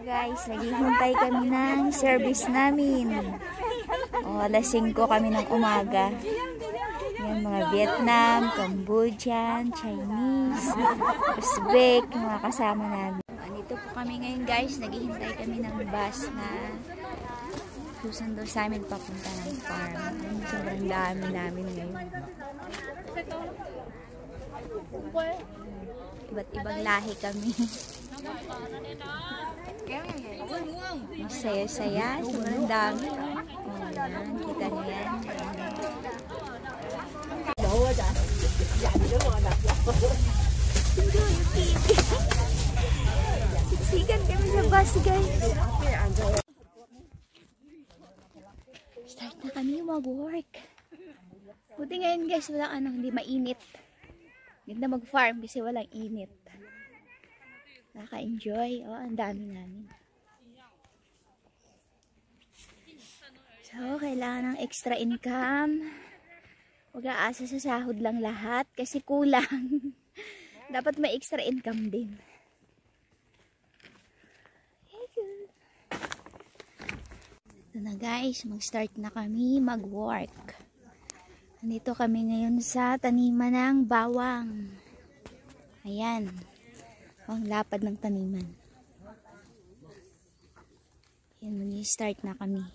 Guys, naghihintay kami ng service namin. O, alas 5 kami ng umaga. Yan, mga Vietnam, Cambodian, Chinese, Uzbek, mga kasama namin. Andito po kami ngayon guys, naghihintay kami ng bus na susundo sa amin papunta ng farm. Sobrang dami namin ngayon. Iba't ibang lahi kami. Masaya-saya, sobrang dami. Oh, yan, kita niyo yan. Siksikan kami sa bus, guys. Start na kami mag-work. Buti ngayon, guys, walang ano, hindi mainit. Ganda mag-farm kasi walang init. Nakaka-enjoy. Oh, ang dami namin. So, kailangan ng extra income. Huwag aasa sa sahod lang lahat kasi kulang. Dapat may extra income din. Ito na guys, mag-start na kami mag-work. Nandito kami ngayon sa taniman ng bawang. Ayan. Ang lapad ng taniman. Ayan, mag-start na kami.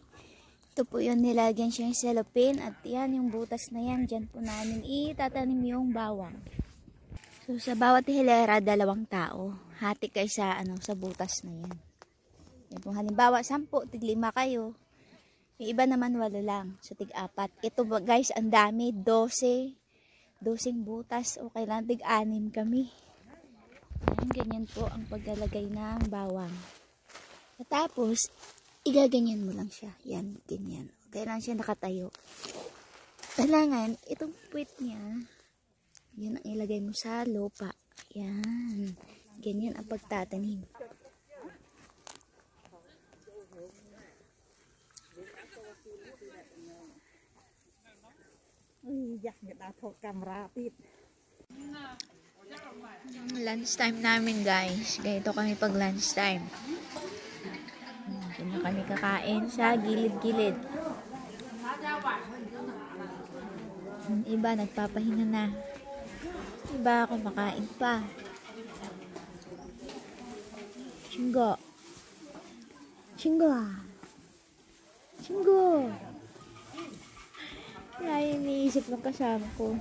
Ito po yun, nilagyan siya yung cellophane at yan, yung butas na yan, dyan po namin itatanim yung bawang. So, sa bawat hilera, dalawang tao. Hati kayo sa, ano, sa butas na yan. Yan po, halimbawa, sampu, tiglima kayo. Yung iba naman, walo lang. So, tig-apat. Ito guys, ang dami, 12. 12 butas. O, kailangan tig-anim kami. Yan, ganyan po ang paglalagay ng bawang. Tapos, igaganyan mo lang siya. Yan, ganyan. Kailangan siya nakatayo. Kailangan, itong puwit niya, yun ang ilagay mo sa lupa. Yan. Ganyan ang pagtatanim. Yak, natatok camera pit. Lunch time namin guys. Ganito kami pag lunch time. Na kami kakain sa gilid-gilid. Iba nagpapahinga na. Iba kumakain pa. Chingo. Chingo. Chingo. Kaya iniisip ng kasama ko.